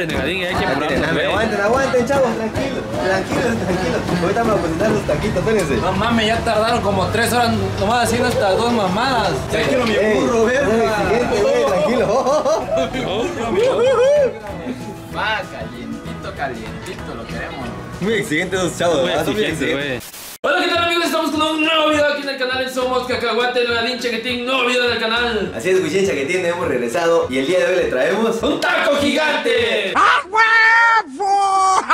hambre, negadín, hay que Ya tienen apurarnos, hambre. güey. Aguanten, aguanten, chavos, tranquilos, tranquilos, tranquilos. Ahorita vamos a cocinar los taquitos, espérense. No mames, ya tardaron como tres horas nomás haciendo estas dos mamadas. Quiero mi burro, verga. Siguiente, güey, tranquilo. Va, calientito, calientito, lo queremos. Muy exigentes los chavos, Muy ¿verdad? Son muy exigente, exigentes. güey. Hola, ¿qué tal amigos? Estamos con un nuevo video aquí en el canal Somos Cacahuate, Negadín Chaquetín, nuevo video del canal. Así es, Guchincha, que tiene, hemos regresado y el día de hoy le traemos. ¡Un taco gigante!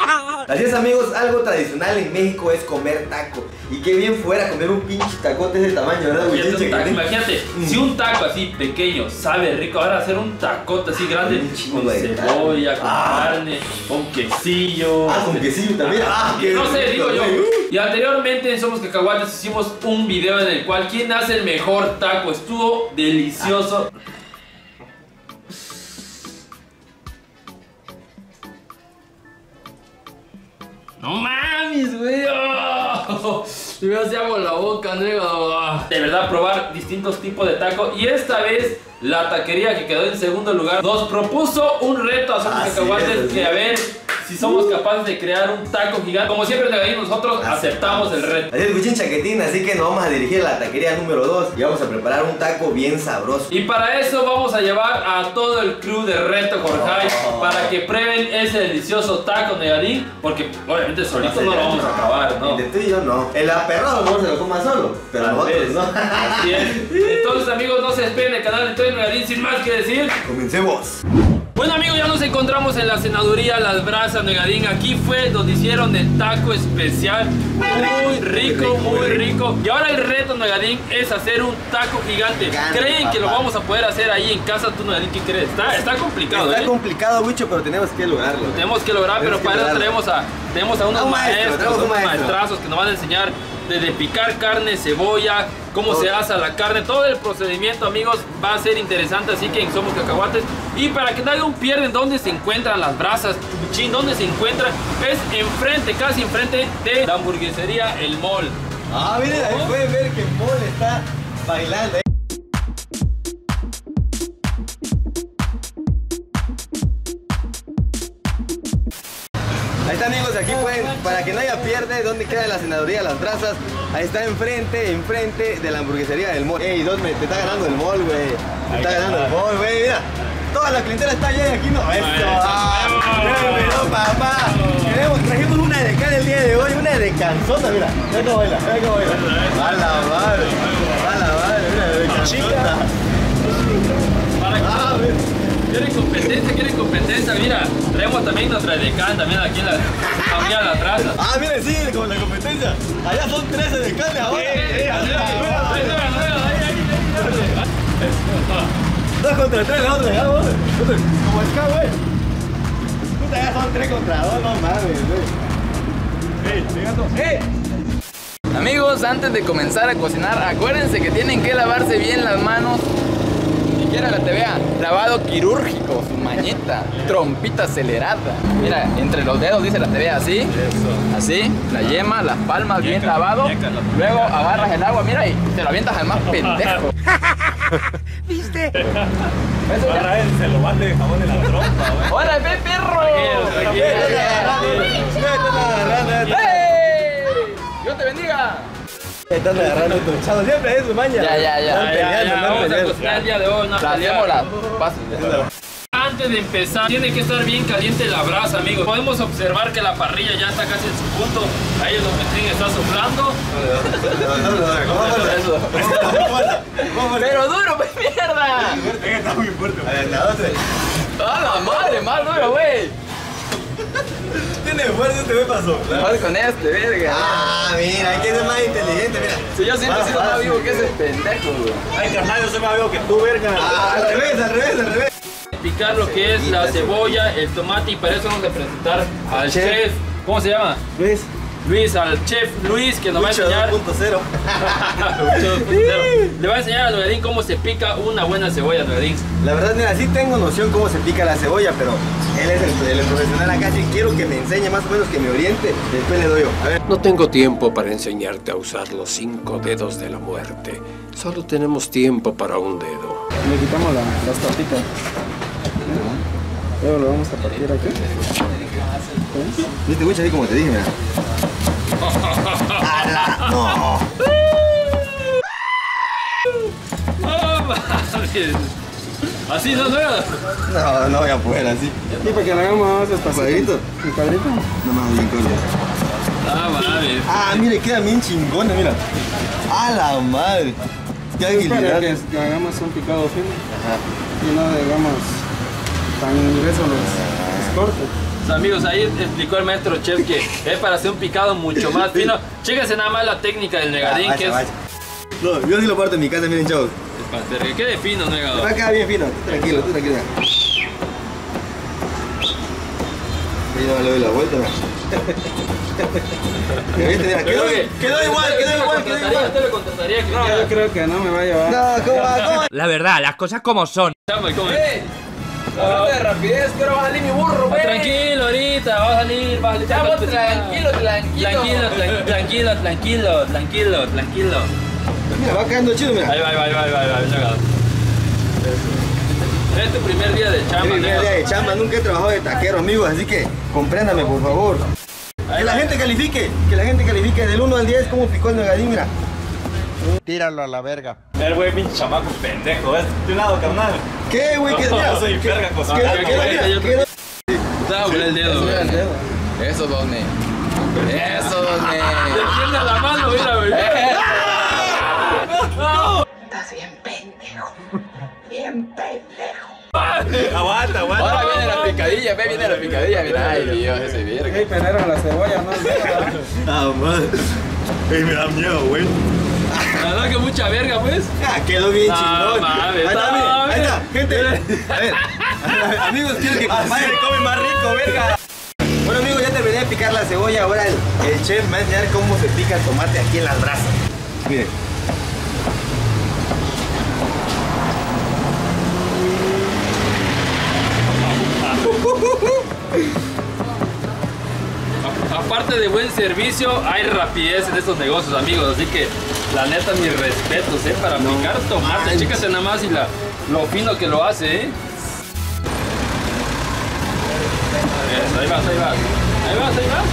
Así es, amigos, algo tradicional en México es comer taco. Y qué bien fuera comer un pinche tacote de ese tamaño, ¿verdad, taco, tiene- Imagínate, si un taco así pequeño sabe rico, ahora hacer un tacote así grande con cebolla, con Ah. carne, con quesillo. Ah, con quesillo también. Ah, qué no sé, rico, digo yo. Y anteriormente en Somos Cacahuates hicimos un video en el cual quién hace el mejor taco. Estuvo delicioso. No mames, güey. Oh. Me hace agua la boca, Andrea. Oh. De verdad, probar distintos tipos de taco. Y esta vez, la taquería que quedó en segundo lugar nos propuso un reto a Así Cacahuates que a ver si somos capaces de crear un taco gigante. Como siempre, Negadín, nosotros aceptamos el reto. Así es, Guchincha, que tiene, así que nos vamos a dirigir a la taquería número 2 y vamos a preparar un taco bien sabroso. Y para eso vamos a llevar a todo el crew de Reto Jorjai Oh. para que prueben ese delicioso taco negadín, porque obviamente solito no lo vamos a acabar, ¿no? El de tú y yo no. El aperrado no se lo coma solo, pero Tal nosotros vez. no. Así es. Entonces amigos, no se despeguen del canal de Toy Negadín sin más que decir. Comencemos. Bueno amigos, ya nos encontramos en la cenaduría Las Brasas Negadín. Aquí fue donde hicieron el taco especial. Muy rico, muy rico. Y ahora el reto Negadín es hacer un taco gigante. ¿Creen que lo vamos a poder hacer ahí en casa tú Negadín? ¿Qué crees? Está, está complicado, Está ¿eh? complicado, Wicho, pero tenemos que lograrlo. Tenemos que lograr, pero que para eso tenemos a, tenemos a unos maestro, maestros, un maestro. maestrazos que nos van a enseñar desde picar carne, cebolla, cómo Todo. se asa la carne, todo el procedimiento, amigos, va a ser interesante, así que en Somos Cacahuates. Y para que nadie pierden dónde se encuentran las brasas, Chupichín, dónde se encuentran, es enfrente, casi enfrente de la hamburguesería El Mall. Ah, miren, ahí pueden ver que Paul está bailando. Amigos, aquí pueden, para que nadie pierde dónde queda la senaduría Las Brazas, ahí está enfrente, enfrente de la hamburguesería del mall. Ey, ¿dónde? Te está ganando el mall, güey. Te está ganando el mall, güey, mira. Toda la clientela está allá y aquí no. Esto. Ah, papá. Queremos, trajimos una de acá el día de hoy, una de canzona, mira. Mira cómo baila, mira cómo baila. A la madre, a la madre, mira, de canzona. Quieren competencia, quieren competencia, mira, traemos también nuestra decán también aquí en la familia Las Brasas. Ah, miren, sí, como la competencia. Allá son 13 de carne ahora. Dos contra tres, la otra, ya. Como el K, güey. Puta, ya son tres contra dos, no mames, güey. Amigos, antes de comenzar a cocinar, acuérdense que tienen que lavarse bien las manos. Si quieren la TVA, lavado quirúrgico, su mañeta, trompita acelerada. Mira, entre los dedos dice la TVA así, así, la yema, las palmas bien lavado. Luego agarras el agua, mira, y te lo avientas al más pendejo. ¿Viste? Eso ya. él se lo van de jabón en la trompa, güey. ¡Hola, ve, perro! ¡Ey! ¡Dios te bendiga! Están agarrando tu chavo, siempre es su maña. Ya, ya, ya. Están Ya, ya, peleando, ya, están vamos a peleando. cocinar el día de hoy, una La pelea. hacemos las pasos. Antes de empezar, tiene que estar bien caliente la brasa, amigos. Podemos observar que la parrilla ya está casi en su punto. Ahí el Dometín está soplando. Pero duro, pues mierda. Está muy fuerte. A la. ¡A madre! ¡Más duro, güey! Tiene fuerza este güey pasó. Joder con este, verga. Ah, mira, hay que ser más inteligente. Si yo siempre he sido más vivo que ese pendejo, güey. Ay, carnal, yo soy más viejo que tú, verga. Ah, al revés, al revés, al revés. Picar lo que es la cebolla, el tomate y para eso vamos a presentar al chef. ¿Cómo se llama? Luis, Luis, al chef Luis que nos va a enseñar. 2.0. Le va a enseñar a Nogadín cómo se pica una buena cebolla, Nogadín. La verdad, mira, sí tengo noción cómo se pica la cebolla, pero él es el, el profesional acá, sí quiero que me enseñe más o menos, que me oriente. Después le doy yo. A ver. No tengo tiempo para enseñarte a usar los cinco dedos de la muerte. Solo tenemos tiempo para un dedo. Le quitamos la, las tapitas. Luego lo vamos a partir aquí. ¿Viste, güey? Ahí como te dije, mira. ¡Ala! ¡No! ¡No mames! Así no, no era. No, no voy a poder así. Y para que lo hagamos más despacito. ¿Cuadrito? ¿Un cuadrito? No más bien corto. Ah, mames. Ah, mire, queda bien chingona, mira. ¡A la madre! ¡Qué Es para que hagamos un picado fino Ajá. y no digamos tan grueso los, los cortes. Pues, amigos, ahí explicó el maestro chef que es para hacer un picado mucho más fino. Chéquense nada más la técnica del negadín, Ah, que es vaya, vaya. No, yo sí lo parto en mi casa, miren, chavos. para hacer que quede fino, Va a negador. quedar bien fino, tú tranquilo, tú tranquilo. Ahí no le doy la vuelta. ¿Viste? Quedó, que- quedó igual, quedó igual, quedó igual. usted le contrataría que No, yo creo que no me va a llevar. No, ¿cómo va? ¿Cómo? La verdad, las cosas como son. Chamo, ¿y cómo? De rapidez, que ahora va a salir mi burro, güey. Tranquilo, ahorita, va a salir, va a salir. Tranquilo, tranquilo. Tranquilo, tran- tranquilo, tranquilo, tranquilo, tranquilo. Mira, va quedando chido, mira. Ahí va, ahí va, ahí va, ahí va, ahí va. Es tu primer día de Es chamba, mi primer día de chamba, nunca he trabajado de taquero, amigos, así que compréndame, por favor. Que la gente califique, que la gente califique del 1 al 10 cómo picó el negadín, mira. Tíralo a la verga. El güey, pinche chamaco pendejo, ¿eh? De un lado, carnal. ¿Qué, güey? ¿Qué? Mira, Yo soy ¿qué- verga qué- cocinando, qué- quedó- Te va a doler el dedo, güey. Eso, Done. Eso, Done. Defiende la mano, mira, güey. Estás bien pendejo. Bien pendejo. Aguanta, aguanta. Ahora viene la picadilla, ve, viene la picadilla. Mira, ay, Dios, ese virgen. Hey, penaron la cebolla, ¿no? Ah, madre. Ey, me da miedo, güey. La verdad que mucha verga, pues. Ah, quedó bien No chingón. no mames. Gente. A ver, amigos, quiero que se come más rico, verga. Bueno, amigos, ya terminé de picar la cebolla. Ahora el, el chef me va a enseñar cómo se pica el tomate aquí en las brasas. Mire. A- Aparte de buen servicio, hay rapidez en estos negocios, amigos. Así que, la neta, mis respetos, ¿eh? Para picar tomate. Chécate nada más y la, lo fino que lo hace, ¿eh? Eso, ahí vas, ahí vas. Ahí vas, ahí vas.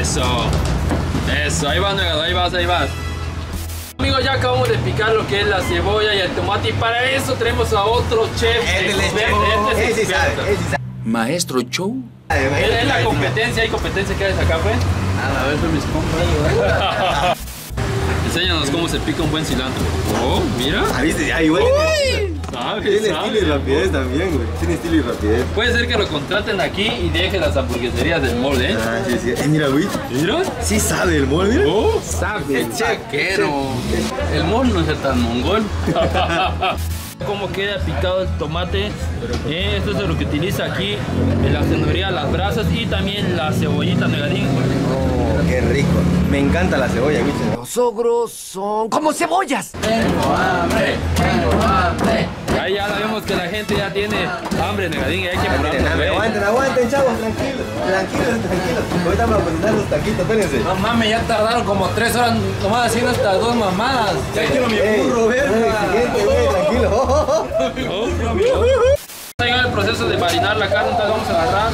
Eso. Eso, ahí vas, negado, ahí vas, ahí vas. Amigos, ya acabamos de picar lo que es la cebolla y el tomate y para eso tenemos a otro chef. Este le experto, este es sí sabe, sí. Maestro la competencia, hay competencia que hay acá, pues. A ver, mis compas. Enséñanos cómo se pica un buen cilantro. Oh, mira. Ah, viste, ya igual. Sabe, Tiene sabe. estilo y rapidez también, güey. Tiene estilo y rapidez. Puede ser que lo contraten aquí y dejen las hamburgueserías del mall, ¿eh? Ah, sí, sí. Eh, mira, güey. Mira. Sí sabe el mole, mira. Oh, Sabe. El chef. taquero. El mall no es tan mongol. Cómo queda picado el tomate. Eh, esto es lo que utiliza aquí en la cenoría, las brasas y también la cebollita negadín. Qué rico. Me encanta la cebolla, güey. Los ogros son como cebollas. Ahí ya vemos que la gente ya tiene hambre negadín y hay que güey. aguanten, aguanten, chavos, tranquilos, tranquilos, tranquilos. Ahorita vamos a presentar los taquitos, espérense. No mames, ya tardaron como tres horas nomás haciendo estas dos mamadas. Tranquilo, mi burro, güey, tranquilo. A llegar el proceso de marinar la carne, entonces vamos a agarrar.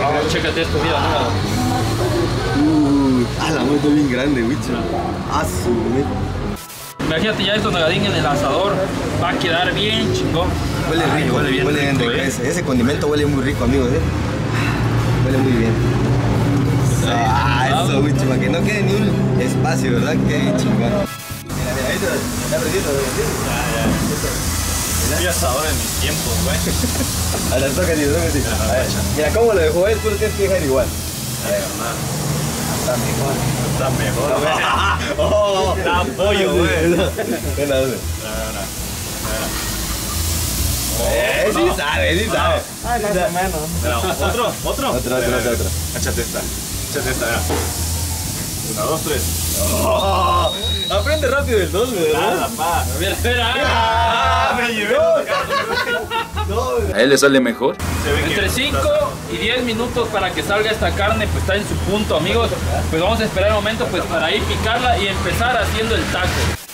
Oh, chécate esto, mira, mira. Uy, ah, la moto bien grande, güey. Ah, su. Imagínate ya esto negadín en el asador, va a quedar bien chingón. Huele Ay, rico, huele bien rico, rico. eh. Ese, ese condimento huele muy rico, amigos, eh. Huele muy bien. Ah, eso, güey, para que no quede ni un espacio, ¿verdad? Bien chingón. Mira, mira, ahí está aprendiendo, Fui asador en mis tiempos, güey. A ver, tócate, tócate. A mira cómo lo dejó él, tú lo tienes que dejar igual. Está mejor, güey. Oh, está pollo, güey. Ver. Eh, sí sabe, sí sabe. Ay, más o menos. Mira, ¿Otro? ¿Otro? Otro, otro, otro, otro. Échate esta. Échate esta, mira. Una, dos, tres. Oh, aprende rápido el dos, ¿verdad? Nada, pa. Mira, espera. Ah, me llevé. A él le sale mejor. Entre 5 y 10 minutos para que salga esta carne, pues está en su punto, amigos. Pues vamos a esperar un momento pues para ir picarla y empezar haciendo el taco.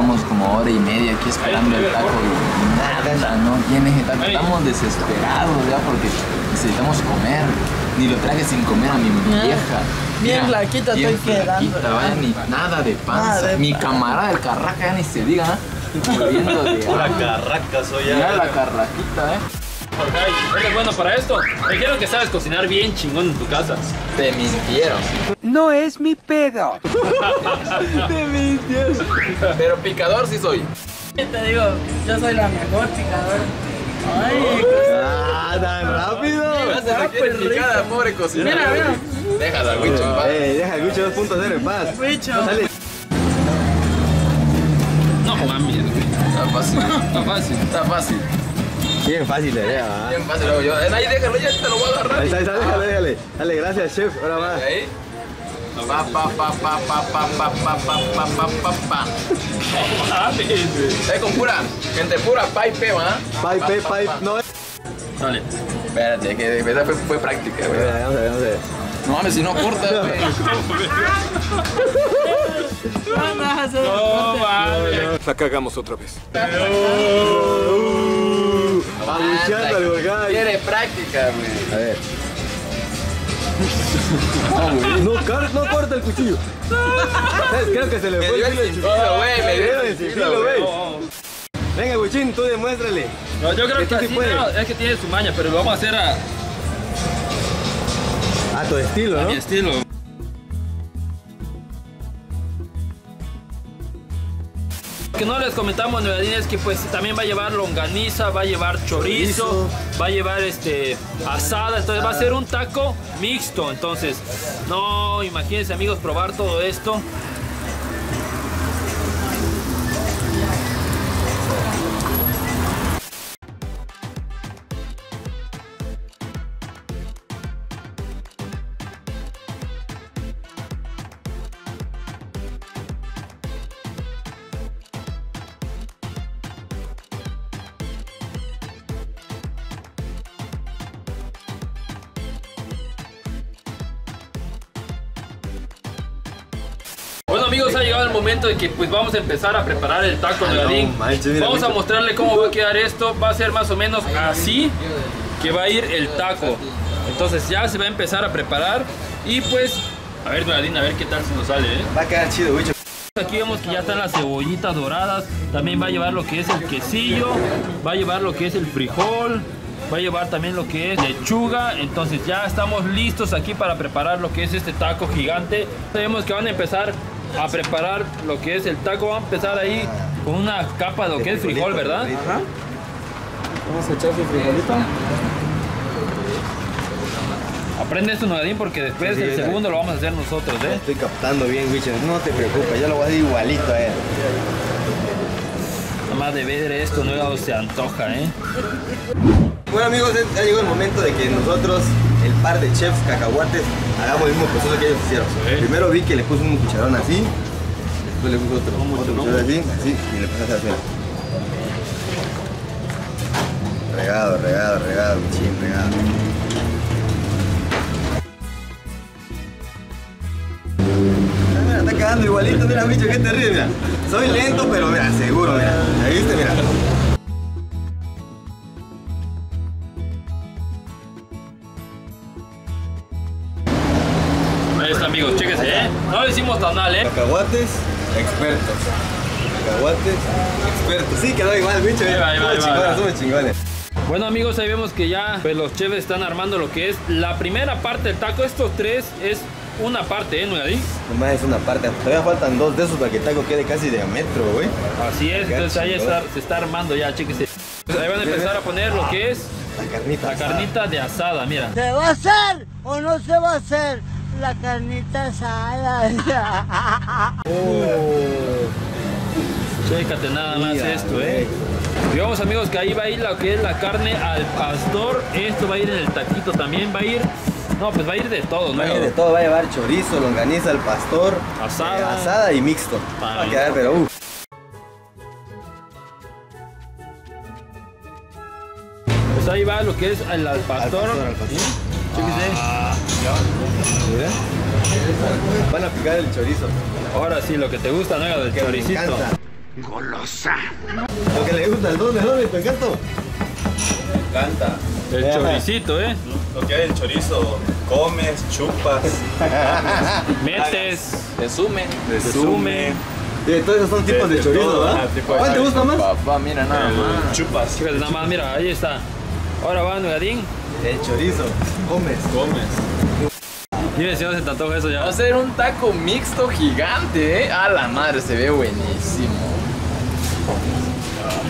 Llevamos como hora y media aquí esperando el taco y nada, no viene taco. Estamos desesperados ya porque necesitamos comer. Ni lo traje sin comer a mi vieja. Bien Mira, flaquita estoy quedando. ni nada de panza. Nada de mi camarada del carraca ya ni se diga, ¿eh? Muriendo de Pura hambre. carraca soy Mira ya. la carraquita, eh. ¿Eres bueno para esto? Me dijeron que sabes cocinar bien chingón en tu casa. Te mintieron. No es mi pedo. Pero picador sí soy. Te digo, yo soy la mejor picadora. Ay, ¡Ah, tan rápido! La quiere picada, pobre cocinero. Mira, mira. Déjala, Wicho, en paz. Eh, deja el Gucho 2.0 en paz. Wicho. Dale. No mames. Está fácil. Está fácil. Está fácil. Bien fácil la idea, ¿va? Bien fácil. luego Yo, eh, ahí déjalo, ya te lo voy a agarrar. Ahí está, ahí está, déjale, déjale. Dale, gracias, chef. Ahora va. Ahí. Pa, pa, pa, pa, pa, pa, pa, pa, pa, pa, pa, pa, pa. Eh, con pura, gente pura pipe, ¿va? Pipe, Pa, pipe, pa, pipe. pa. No, Dale. Espérate, que esa fue, fue práctica, güey. vamos a ver, vamos a ver. No mames, si no corta, güey. No, no, No. La cagamos otra vez. Abucheando al volcán. Quiere práctica, güey. A ver. No, car- no corta el cuchillo. ¿Sabes? Creo que se le Me fue dio el filo sin filo, güey. Me dio el güey. güey. Venga, Guchín, tú demuéstrale. No, yo creo Que que tú sí así puedes. no, es que tiene su maña, pero lo vamos a hacer a, A tu estilo, a ¿no? mi estilo. Que no les comentamos Nuevadín es que pues también va a llevar longaniza, va a llevar chorizo, va a llevar este asada, entonces va a ser un taco mixto, entonces no imagínense amigos probar todo esto. Momento de que pues vamos a empezar a preparar el taco Ah, manches, mira, Vamos a mostrarle cómo va a quedar esto. Va a ser más o menos así que va a ir el taco. Entonces ya se va a empezar a preparar y pues a ver Nuevadín, a ver qué tal se nos sale, ¿eh? Va a quedar chido, Gucho. Aquí vemos que ya están las cebollitas doradas. También va a llevar lo que es el quesillo. Va a llevar lo que es el frijol. Va a llevar también lo que es lechuga. Entonces ya estamos listos aquí para preparar lo que es este taco gigante. Sabemos que van a empezar a preparar lo que es el taco. Van a empezar ahí con una capa de lo que es frijol, ¿verdad? Vamos a echar su frijolito. Aprende esto, Nugadín, porque después Sí, el segundo lo vamos a hacer nosotros, ¿eh? Estoy captando bien, Gucho. No te preocupes, yo lo voy a hacer igualito a él. Nada más de ver esto, no se antoja, ¿eh? Bueno amigos, ya llegó el momento de que nosotros, el par de chefs cacahuates, hagamos el mismo proceso que ellos hicieron. Primero vi que le puso un cucharón así, después le puso otro, otro cucharón así, así, y le puse a hacer. Regado, regado, regado, ching, regado. Ah, está quedando igualito, mira, bicho, qué terrible, mira. Soy lento, pero mira, seguro, mira. ¿Ahí viste? Mira. No lo hicimos tan mal, ¿eh? Cacahuates expertos. Cacahuates expertos. Sí, quedó igual, bicho. Ahí va, ahí va, ahí va, chingones, somos chingones. Bueno amigos, ahí vemos que ya pues, los chefs están armando lo que es la primera parte del taco. Estos tres es una parte, ¿eh, Nugadín? Nomás es una parte. Todavía faltan dos de esos para que el taco quede casi de a metro, güey. Así es, entonces ahí está- se está armando ya, chéquese. Pues ahí van a empezar a poner lo que es La carnita. la carnita de asada, mira. ¿Se va a hacer o no se va a hacer la carnita asada? Chécate nada más Mira, esto, ¿eh? Y vamos amigos que ahí va a ir lo que es la carne al pastor. Esto va a ir en el taquito también, va a ir... No, pues va a ir de todo, ¿no? Va a ir de todo, va a llevar chorizo, longaniza, al pastor, Asada. eh, asada y mixto. Pa- Va a quedar, pero uh. Pues ahí va lo que es el al pastor. pastor, al pastor. ¿Sí? Chéquese. Mira. Van a picar el chorizo. Ahora sí, lo que te gusta, ¿no? Del Que me choricito. encanta. Golosa. Lo que le gusta al don, ¿no? ¿Te encanto? Canta. El choricito, ¿eh? Lo que hay el chorizo, comes, chupas, Metes, Resumen. resume, Sí, todos esos son tipos de, De- de chorizo, ¿verdad? ajá, ¿Cuál te gusta más? Papá, mira nada más. chupas, Fíjate nada más, mira, ahí está. Ahora va Nugadín. El chorizo. Comes. comes. Dime si no se antoja eso Va ya. a ser un taco mixto gigante, ¿eh? A la madre, se ve buenísimo.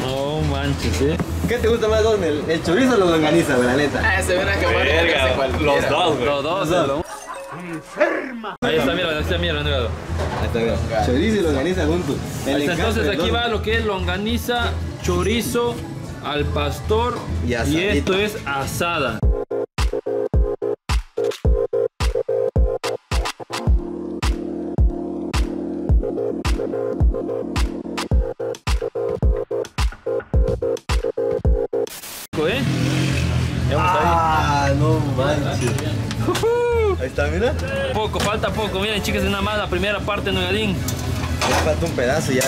No manches, ¿eh? ¿Qué te gusta más, don? ¿El, el chorizo o la longaniza, güey, la neta? Ah, se ven a acabar los dos, güey. Los dos, Los los Ahí está, mira, ahí está, mira, Nugado. Ahí está, mira. Chorizo y longaniza juntos. Entonces aquí va lo que es longaniza, chorizo, al pastor Y esto es asada. ¿Eh? Ah, no manches. Ahí está, mira. Poco, falta poco. Miren, chicas, es nada más la primera parte, Nugadín. Me falta un pedazo y ya.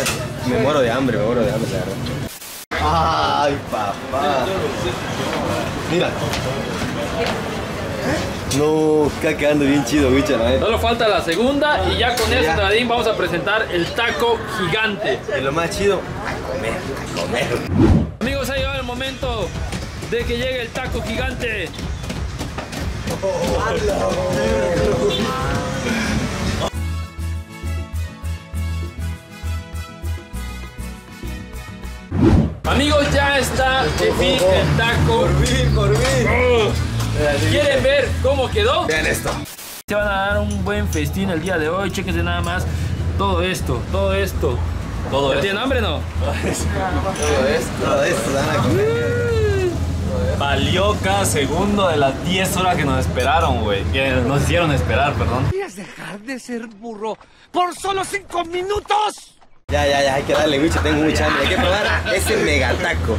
Me muero de hambre, me muero de hambre, la verdad. Ay, papá. Mira. No, está quedando bien chido, bicha, la neta. Solo falta la segunda y ya con eso, Ya. Vamos a presentar el taco gigante. Y lo más chido, a comer, a comer. Amigos, ha llegado el momento de que llegue el taco gigante. Amigos, ya está de fin el taco. Por fin, por fin. ¿Quieren ver cómo quedó? Vean esto. Se van a dar un buen festín el día de hoy. Chéquense nada más todo esto, todo esto. Todo ¿Ya ¿Tienen hambre o no? Todo esto. Todo esto, dan a comer. Valió cada segundo de las 10 horas que nos esperaron, güey. Que nos hicieron esperar, perdón. ¿Quieres dejar de ser burro por solo cinco minutos? Ya, ya, ya, hay que darle, bicho, tengo mucha hambre. Hay que probar ese megataco.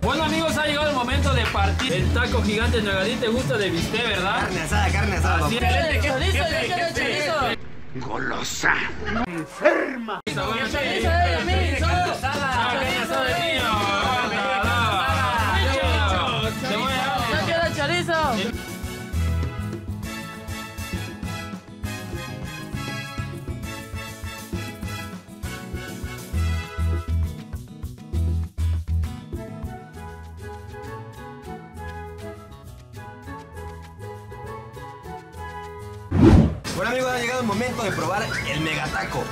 Bueno amigos, ha llegado el momento de partir el taco gigante. Nuegadín, ¿te gusta de bistec, verdad? Carne asada, carne asada. Así es. Chorizo, yo quiero chorizo. Golosa. Chorizo amigos, ha llegado el momento de probar el megataco.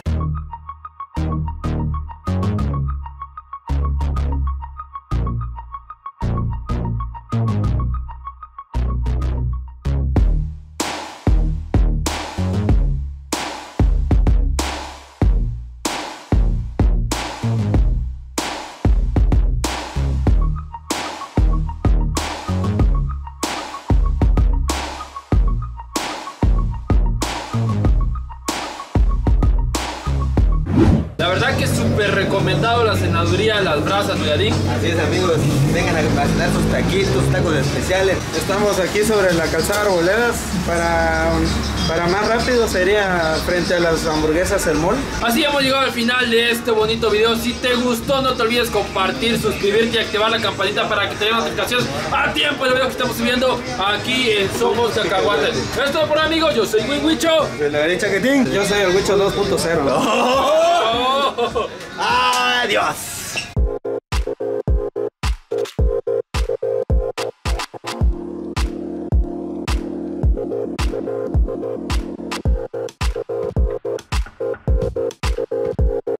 Así es amigos, vengan a cenar sus taquitos, tacos especiales. Estamos aquí sobre la calzada Arboledas. Para, para más rápido sería frente a las hamburguesas El Mall. Así hemos llegado al final de este bonito video. Si te gustó, no te olvides compartir, suscribirte y activar la campanita para que te den notificaciones a tiempo del video que estamos subiendo aquí en Somos Cacahuates. Esto es todo por amigos. Yo soy Winwicho. De la derecha. Yo soy el Wicho 2.0. Oh. Adiós.